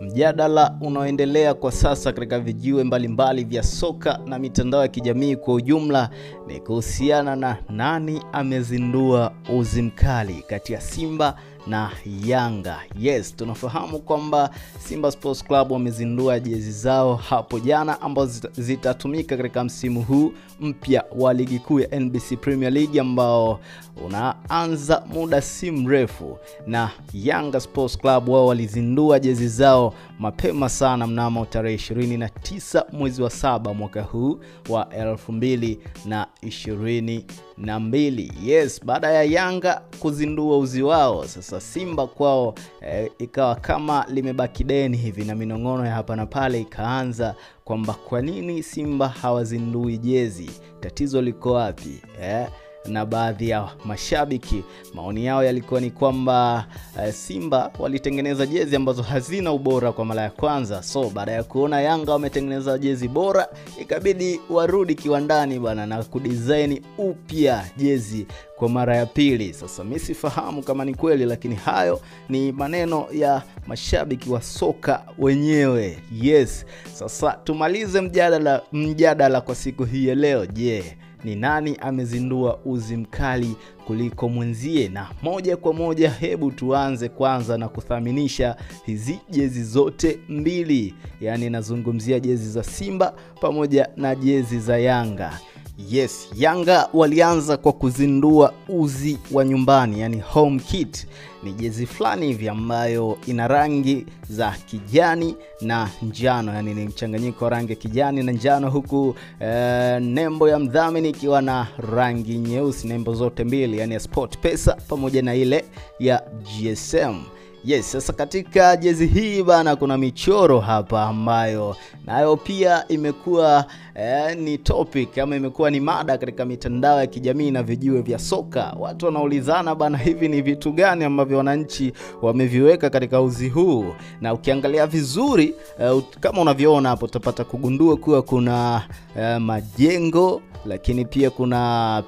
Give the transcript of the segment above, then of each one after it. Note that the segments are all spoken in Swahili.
Mjadala unaoendelea kwa sasa katika vijiwe mbalimbali vya soka na mitandao ya kijamii kwa ujumla ni kuhusiana na nani amezindua uzi mkali kati ya Simba na Yanga. Yes, tunafahamu kwamba Simba Sports Club wamezindua jezi zao hapo jana ambazo zitatumika katika msimu huu mpya wa ligi kuu ya NBC Premier League ambao unaanza muda si mrefu, na Yanga Sports Club wao walizindua jezi zao mapema sana mnamo tarehe 29 mwezi wa saba mwaka huu wa 2022. Yes, baada ya Yanga kuzindua uzi wao sasa Simba kwao eh, ikawa kama limebaki deni hivi na minong'ono ya hapa na pale ikaanza kwamba kwa nini Simba hawazindui jezi, tatizo liko wapi eh? Na baadhi ya mashabiki maoni yao yalikuwa ni kwamba uh, Simba walitengeneza jezi ambazo hazina ubora kwa mara ya kwanza, so baada ya kuona Yanga wametengeneza jezi bora ikabidi warudi kiwandani bwana na kudesign upya jezi kwa mara ya pili. Sasa mi sifahamu kama ni kweli, lakini hayo ni maneno ya mashabiki wa soka wenyewe. Yes, sasa tumalize mjadala, mjadala kwa siku hii ya leo. Je, yeah ni nani amezindua uzi mkali kuliko mwenzie? Na moja kwa moja, hebu tuanze kwanza na kuthaminisha hizi jezi zote mbili, yaani nazungumzia jezi za Simba pamoja na jezi za Yanga. Yes, Yanga walianza kwa kuzindua uzi wa nyumbani, yani home kit. Ni jezi fulani hivi ambayo ina rangi za kijani na njano, yani ni mchanganyiko wa rangi ya kijani na njano, huku eh, nembo ya mdhamini ikiwa na rangi nyeusi, nembo zote mbili, yani ya Sport Pesa pamoja na ile ya GSM. Yes, sasa katika jezi hii bana, kuna michoro hapa ambayo nayo pia imekuwa eh, ni topic ama imekuwa ni mada katika mitandao ya kijamii na vijiwe vya soka. Watu wanaulizana bana, hivi ni vitu gani ambavyo wananchi wameviweka katika uzi huu? Na ukiangalia vizuri eh, kama unavyoona hapo, utapata kugundua kuwa kuna eh, majengo lakini pia kuna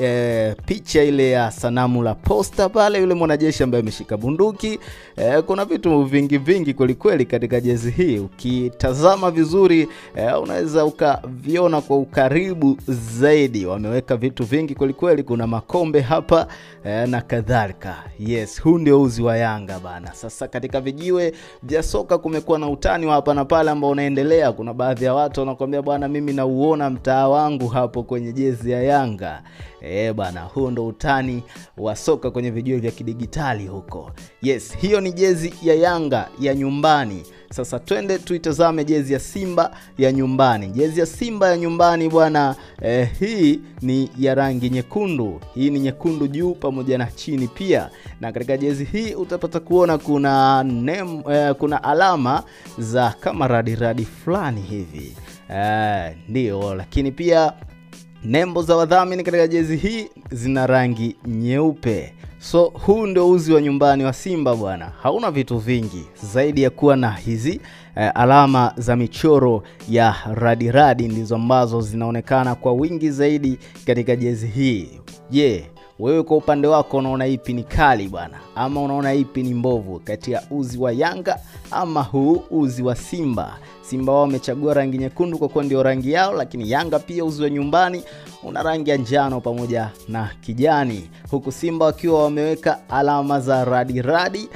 E, picha ile ya sanamu la posta pale, yule mwanajeshi ambaye ameshika bunduki e, kuna vitu vingi vingi kwelikweli katika jezi hii. Ukitazama vizuri e, unaweza ukaviona kwa ukaribu zaidi. Wameweka vitu vingi kwelikweli, kuna makombe hapa e, na kadhalika. Yes, huu ndio uzi wa Yanga bana. Sasa katika vijiwe vya soka kumekuwa na utani wa hapa na pale ambao unaendelea. Kuna baadhi ya watu wanakuambia bwana, mimi nauona mtaa wangu hapo kwenye jezi ya Yanga. Eh bana, huo ndo utani wa soka kwenye vijiwe vya kidigitali huko. Yes, hiyo ni jezi ya Yanga ya nyumbani. Sasa twende tuitazame jezi ya Simba ya nyumbani. Jezi ya Simba ya nyumbani bwana, eh, hii ni ya rangi nyekundu. Hii ni nyekundu juu pamoja na chini pia, na katika jezi hii utapata kuona kuna nem, eh, kuna alama za kama radiradi fulani hivi eh, ndio, lakini pia nembo za wadhamini katika jezi hii zina rangi nyeupe. So huu ndio uzi wa nyumbani wa Simba bwana, hauna vitu vingi zaidi ya kuwa na hizi eh, alama za michoro ya radiradi ndizo ambazo zinaonekana kwa wingi zaidi katika jezi hii. Je, yeah. Wewe kwa upande wako unaona ipi ni kali bwana, ama unaona ipi ni mbovu kati ya uzi wa Yanga ama huu uzi wa Simba? Simba wao wamechagua rangi nyekundu kwa kuwa ndio rangi yao, lakini Yanga pia uzi wa nyumbani una rangi ya njano pamoja na kijani, huku Simba wakiwa wameweka alama za radiradi radi.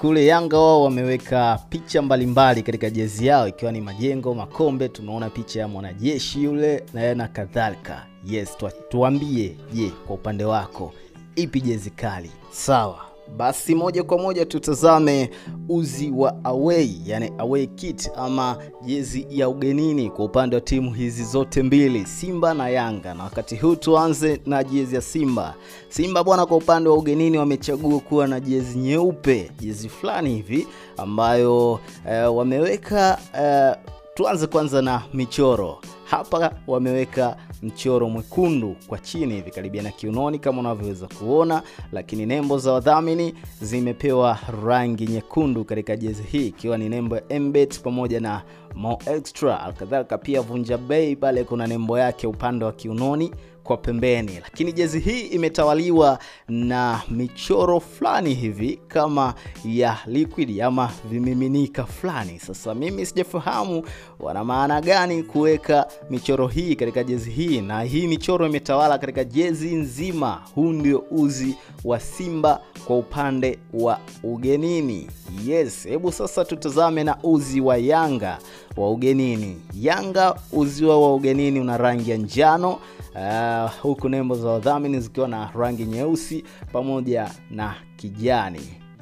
Kule Yanga wao wameweka picha mbalimbali katika jezi yao ikiwa ni majengo, makombe, tumeona picha ya mwanajeshi yule na, na kadhalika. Yes, tuambie, je, kwa upande wako ipi jezi kali? Sawa, basi moja kwa moja tutazame uzi wa away, yani away kit ama jezi ya ugenini kwa upande wa timu hizi zote mbili, Simba na Yanga. Na wakati huu tuanze na jezi ya Simba. Simba bwana, kwa upande wa ugenini wamechagua kuwa na jezi nyeupe, jezi fulani hivi ambayo eh, wameweka eh, tuanze kwanza na michoro hapa wameweka mchoro mwekundu kwa chini hivi karibia na kiunoni kama unavyoweza kuona, lakini nembo za wadhamini zimepewa rangi nyekundu katika jezi hii ikiwa ni nembo ya Mbet pamoja na Mo Extra. Alkadhalika pia Vunja Bei pale kuna nembo yake upande wa kiunoni kwa pembeni, lakini jezi hii imetawaliwa na michoro fulani hivi kama ya liquid ama vimiminika fulani. Sasa mimi sijafahamu wana maana gani kuweka michoro hii katika jezi hii, na hii michoro imetawala katika jezi nzima. Huu ndio uzi wa Simba kwa upande wa ugenini. Yes, hebu sasa tutazame na uzi wa Yanga wa ugenini. Yanga uzi wa ugenini una rangi ya njano uh, huku nembo za wadhamini zikiwa na rangi nyeusi pamoja na kijani.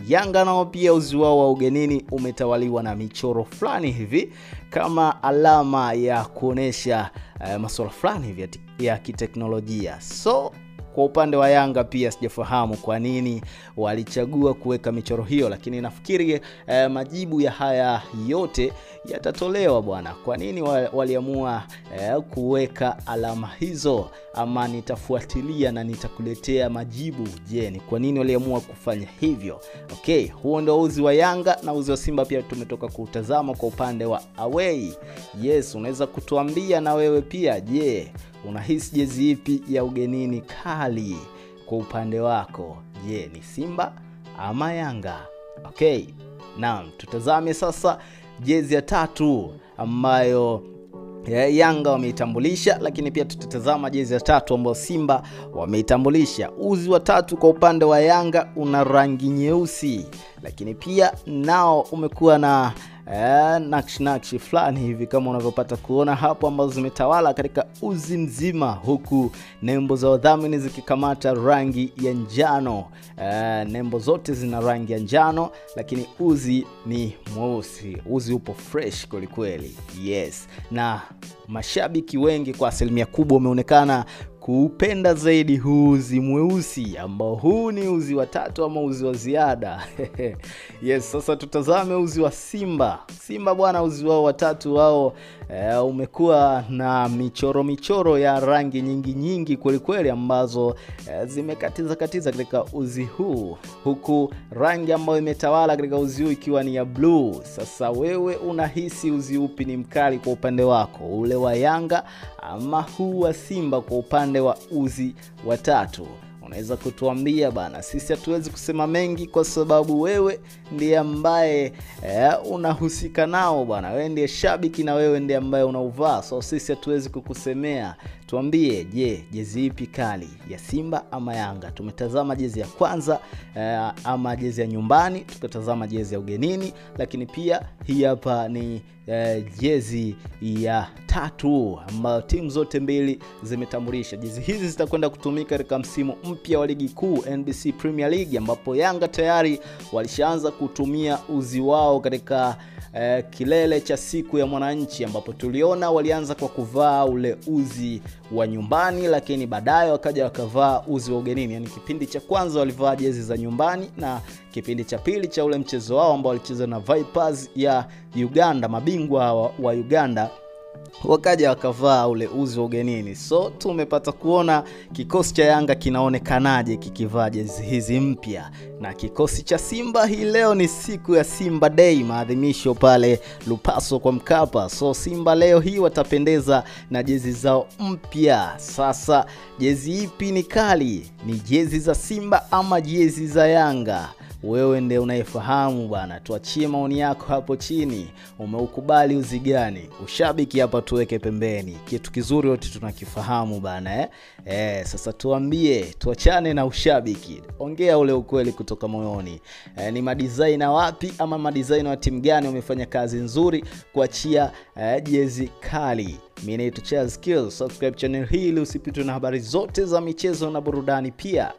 Yanga nao pia uzi wao wa ugenini umetawaliwa na michoro fulani hivi kama alama ya kuonyesha uh, masuala fulani hivi ya kiteknolojia. So kwa upande wa Yanga pia sijafahamu kwa nini walichagua kuweka michoro hiyo, lakini nafikiri eh, majibu ya haya yote yatatolewa bwana. Kwa nini waliamua eh, kuweka alama hizo, ama nitafuatilia na nitakuletea majibu. Je, ni kwa nini waliamua kufanya hivyo? Okay, huo ndio uzi wa Yanga na uzi wa Simba pia tumetoka kutazama kwa upande wa away. Yes, unaweza kutuambia na wewe pia, je unahisi jezi ipi ya ugenini kali kwa upande wako? Je, ni Simba ama Yanga? Okay, naam, tutazame sasa jezi ya tatu ambayo Yanga wameitambulisha, lakini pia tutatazama jezi ya tatu ambayo Simba wameitambulisha. Uzi wa tatu kwa upande wa Yanga una rangi nyeusi, lakini pia nao umekuwa na eh, nakshi nakshi fulani hivi kama unavyopata kuona hapo ambazo zimetawala katika uzi mzima, huku nembo za wadhamini zikikamata rangi ya njano. Eh, nembo zote zina rangi ya njano, lakini uzi ni mweusi. Uzi upo fresh kwelikweli, yes. Na mashabiki wengi kwa asilimia kubwa umeonekana kuupenda zaidi huu uzi mweusi ambao huu ni uzi wa tatu ama uzi wa ziada yes. Sasa tutazame uzi wa Simba. Simba bwana, uzi wao watatu wao e, umekuwa na michoro michoro ya rangi nyingi nyingi kwelikweli ambazo e, zimekatiza katiza katika uzi huu, huku rangi ambayo imetawala katika uzi huu ikiwa ni ya bluu. Sasa wewe unahisi uzi upi ni mkali kwa upande wako, ule wa Yanga ama huu wa Simba kwa upande wa uzi wa tatu? Unaweza kutuambia bana, sisi hatuwezi kusema mengi kwa sababu wewe ndiye ambaye eh, unahusika nao bana, wewe ndiye shabiki na wewe ndiye ambaye unauvaa, so sisi hatuwezi kukusemea. Tuambie, je, jezi ipi kali ya Simba ama Yanga? Tumetazama jezi ya kwanza eh, ama jezi ya nyumbani, tukatazama jezi ya ugenini, lakini pia hii hapa ni eh, jezi ya tatu ambayo timu zote mbili zimetambulisha. Jezi hizi zitakwenda kutumika katika msimu mpya wa ligi kuu NBC Premier League, ambapo Yanga tayari walishaanza kutumia uzi wao katika eh, kilele cha siku ya mwananchi, ambapo tuliona walianza kwa kuvaa ule uzi wa nyumbani, lakini baadaye wakaja wakavaa uzi wa ugenini. Yani kipindi cha kwanza walivaa jezi za nyumbani na kipindi cha pili cha ule mchezo wao ambao walicheza na Vipers ya Uganda, mabingwa wa, wa Uganda wakaja wakavaa ule uzi wa ugenini. So tumepata kuona kikosi cha Yanga kinaonekanaje kikivaa jezi hizi mpya, na kikosi cha Simba hii leo ni siku ya Simba Day, maadhimisho pale Lupaso kwa Mkapa. So Simba leo hii watapendeza na jezi zao mpya. Sasa jezi ipi ni kali? Ni jezi za Simba ama jezi za Yanga? Wewe ndiye unayefahamu bwana, tuachie maoni yako hapo chini. Umeukubali uzi gani? Ushabiki hapa tuweke pembeni, kitu kizuri wote tunakifahamu bana eh? Eh, sasa tuambie, tuachane na ushabiki, ongea ule ukweli kutoka moyoni. Eh, ni madizaina wapi ama madizaina wa timu gani wamefanya kazi nzuri kuachia eh, jezi kali? Mimi naitwa Charles. Subscribe channel hii ili usipitwe na habari zote za michezo na burudani pia.